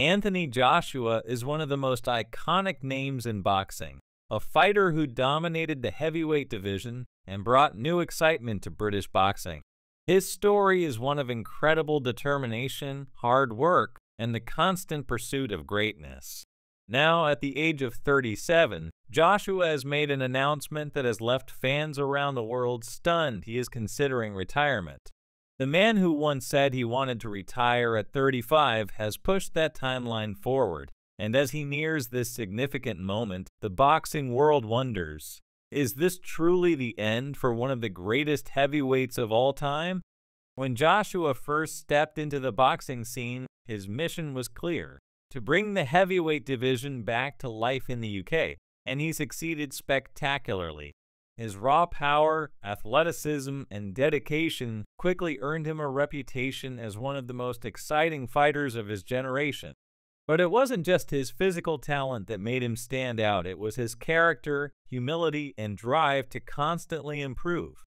Anthony Joshua is one of the most iconic names in boxing, a fighter who dominated the heavyweight division and brought new excitement to British boxing. His story is one of incredible determination, hard work, and the constant pursuit of greatness. Now, at the age of 37, Joshua has made an announcement that has left fans around the world stunned he is considering retirement. The man who once said he wanted to retire at 35 has pushed that timeline forward, and as he nears this significant moment, the boxing world wonders is this truly the end for one of the greatest heavyweights of all time? When Joshua first stepped into the boxing scene, his mission was clear to bring the heavyweight division back to life in the UK, and he succeeded spectacularly. His raw power, athleticism, and dedication quickly earned him a reputation as one of the most exciting fighters of his generation. But it wasn't just his physical talent that made him stand out, it was his character, humility, and drive to constantly improve.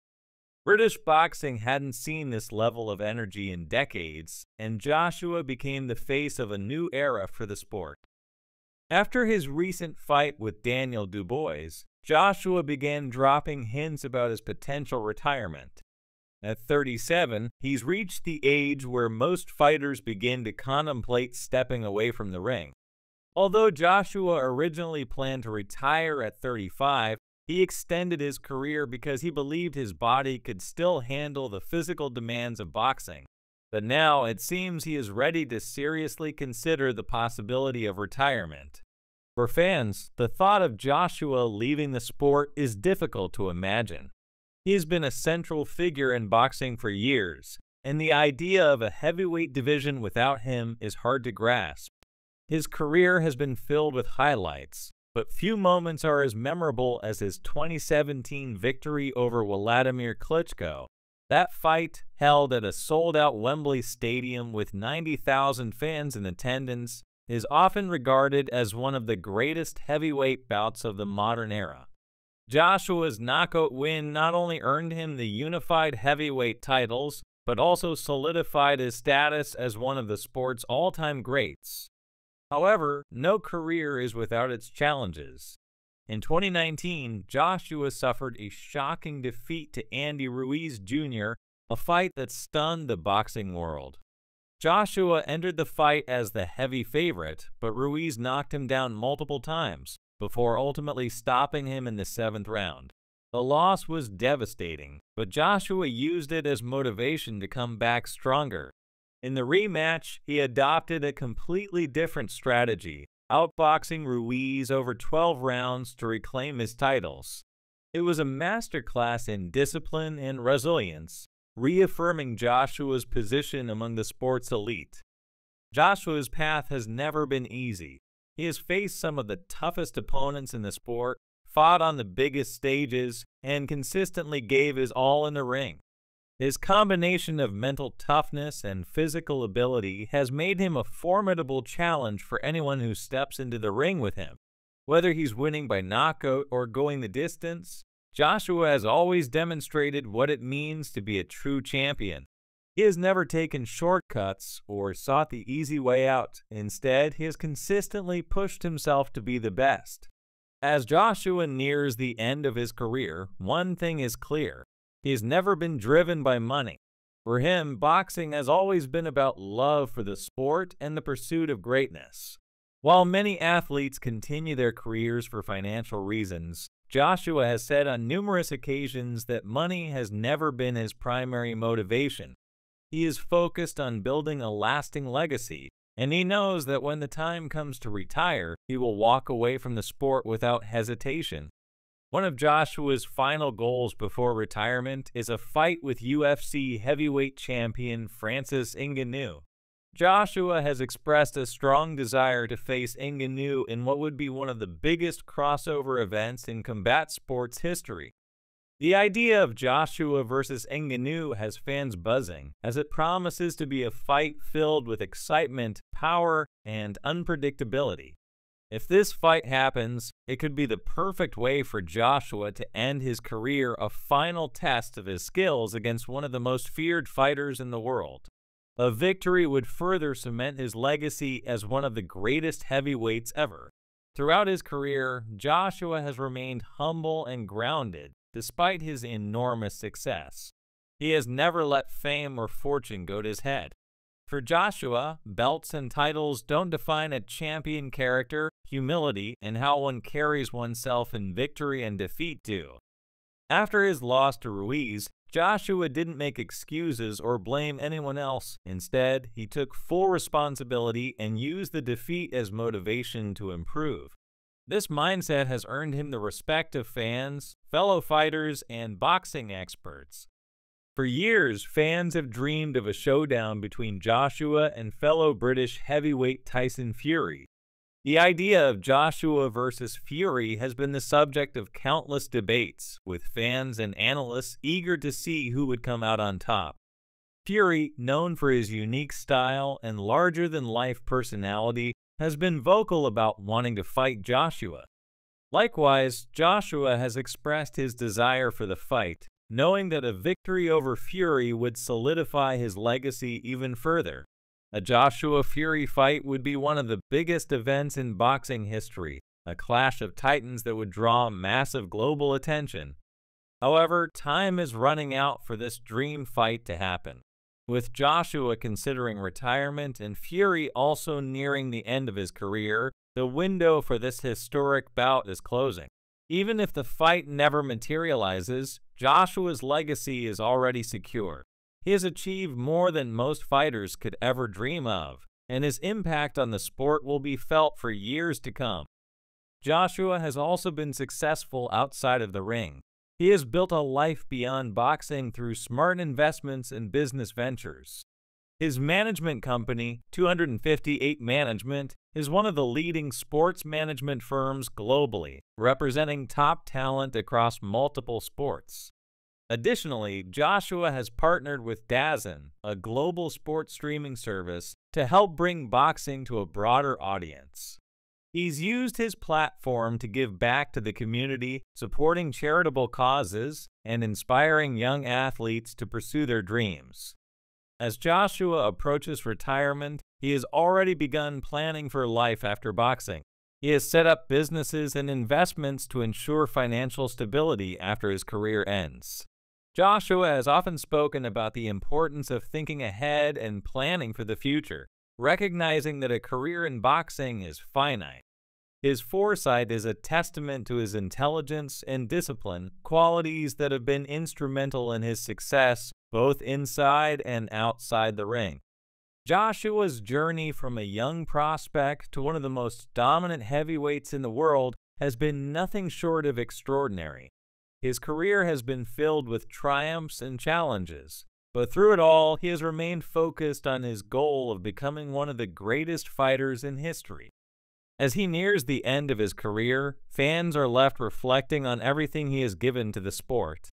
British boxing hadn't seen this level of energy in decades, and Joshua became the face of a new era for the sport. After his recent fight with Daniel Dubois, Joshua began dropping hints about his potential retirement. At 37, he's reached the age where most fighters begin to contemplate stepping away from the ring. Although Joshua originally planned to retire at 35, he extended his career because he believed his body could still handle the physical demands of boxing. But now it seems he is ready to seriously consider the possibility of retirement. For fans, the thought of Joshua leaving the sport is difficult to imagine. He has been a central figure in boxing for years, and the idea of a heavyweight division without him is hard to grasp. His career has been filled with highlights, but few moments are as memorable as his 2017 victory over Wladimir Klitschko. That fight, held at a sold-out Wembley Stadium with 90,000 fans in attendance, is often regarded as one of the greatest heavyweight bouts of the modern era. Joshua's knockout win not only earned him the unified heavyweight titles, but also solidified his status as one of the sport's all-time greats. However, no career is without its challenges. In 2019, Joshua suffered a shocking defeat to Andy Ruiz Jr., a fight that stunned the boxing world. Joshua entered the fight as the heavy favorite, but Ruiz knocked him down multiple times, before ultimately stopping him in the seventh round. The loss was devastating, but Joshua used it as motivation to come back stronger. In the rematch, he adopted a completely different strategy, outboxing Ruiz over 12 rounds to reclaim his titles. It was a masterclass in discipline and resilience, reaffirming Joshua's position among the sport's elite. Joshua's path has never been easy, he has faced some of the toughest opponents in the sport, fought on the biggest stages, and consistently gave his all in the ring. His combination of mental toughness and physical ability has made him a formidable challenge for anyone who steps into the ring with him. Whether he's winning by knockout or going the distance, Joshua has always demonstrated what it means to be a true champion. He has never taken shortcuts or sought the easy way out. Instead, he has consistently pushed himself to be the best. As Joshua nears the end of his career, one thing is clear. He has never been driven by money. For him, boxing has always been about love for the sport and the pursuit of greatness. While many athletes continue their careers for financial reasons, Joshua has said on numerous occasions that money has never been his primary motivation. He is focused on building a lasting legacy, and he knows that when the time comes to retire, he will walk away from the sport without hesitation. One of Joshua's final goals before retirement is a fight with UFC heavyweight champion Francis Ngannou. Joshua has expressed a strong desire to face Ngannou in what would be one of the biggest crossover events in combat sports history. The idea of Joshua versus Ngannou has fans buzzing, as it promises to be a fight filled with excitement, power, and unpredictability. If this fight happens, it could be the perfect way for Joshua to end his career a final test of his skills against one of the most feared fighters in the world. A victory would further cement his legacy as one of the greatest heavyweights ever. Throughout his career, Joshua has remained humble and grounded despite his enormous success. He has never let fame or fortune go to his head. For Joshua, belts and titles don't define a champion character, humility, and how one carries oneself in victory and defeat do. After his loss to Ruiz, Joshua didn't make excuses or blame anyone else. Instead, he took full responsibility and used the defeat as motivation to improve. This mindset has earned him the respect of fans, fellow fighters, and boxing experts. For years, fans have dreamed of a showdown between Joshua and fellow British heavyweight Tyson Fury. The idea of Joshua versus Fury has been the subject of countless debates, with fans and analysts eager to see who would come out on top. Fury, known for his unique style and larger-than-life personality, has been vocal about wanting to fight Joshua. Likewise, Joshua has expressed his desire for the fight, knowing that a victory over Fury would solidify his legacy even further. A Joshua Fury fight would be one of the biggest events in boxing history, a clash of titans that would draw massive global attention. However, time is running out for this dream fight to happen. With Joshua considering retirement and Fury also nearing the end of his career, the window for this historic bout is closing. Even if the fight never materializes, Joshua's legacy is already secure. He has achieved more than most fighters could ever dream of, and his impact on the sport will be felt for years to come. Joshua has also been successful outside of the ring. He has built a life beyond boxing through smart investments and business ventures. His management company, 258 Management, is one of the leading sports management firms globally, representing top talent across multiple sports. Additionally, Joshua has partnered with DAZN, a global sports streaming service, to help bring boxing to a broader audience. He's used his platform to give back to the community, supporting charitable causes and inspiring young athletes to pursue their dreams. As Joshua approaches retirement, he has already begun planning for life after boxing. He has set up businesses and investments to ensure financial stability after his career ends. Joshua has often spoken about the importance of thinking ahead and planning for the future, recognizing that a career in boxing is finite. His foresight is a testament to his intelligence and discipline, qualities that have been instrumental in his success both inside and outside the ring. Joshua's journey from a young prospect to one of the most dominant heavyweights in the world has been nothing short of extraordinary. His career has been filled with triumphs and challenges, but through it all, he has remained focused on his goal of becoming one of the greatest fighters in history. As he nears the end of his career, fans are left reflecting on everything he has given to the sport.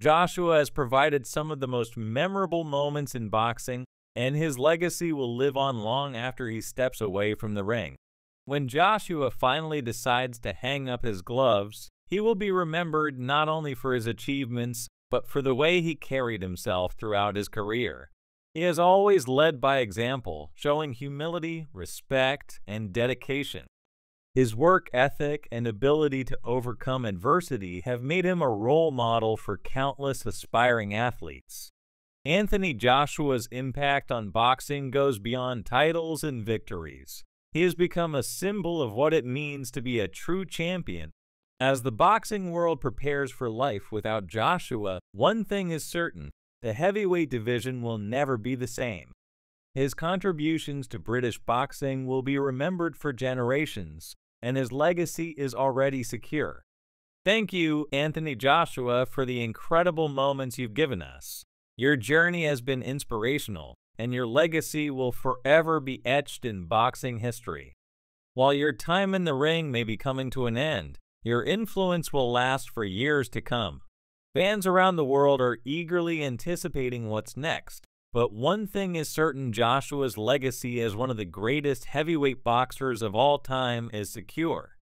Joshua has provided some of the most memorable moments in boxing, and his legacy will live on long after he steps away from the ring. When Joshua finally decides to hang up his gloves, he will be remembered not only for his achievements, but for the way he carried himself throughout his career. He has always led by example, showing humility, respect, and dedication. His work ethic and ability to overcome adversity have made him a role model for countless aspiring athletes. Anthony Joshua's impact on boxing goes beyond titles and victories. He has become a symbol of what it means to be a true champion. As the boxing world prepares for life without Joshua, one thing is certain the heavyweight division will never be the same. His contributions to British boxing will be remembered for generations, and his legacy is already secure. Thank you, Anthony Joshua, for the incredible moments you've given us. Your journey has been inspirational, and your legacy will forever be etched in boxing history. While your time in the ring may be coming to an end, your influence will last for years to come. Fans around the world are eagerly anticipating what's next, but one thing is certain Joshua's legacy as one of the greatest heavyweight boxers of all time is secure.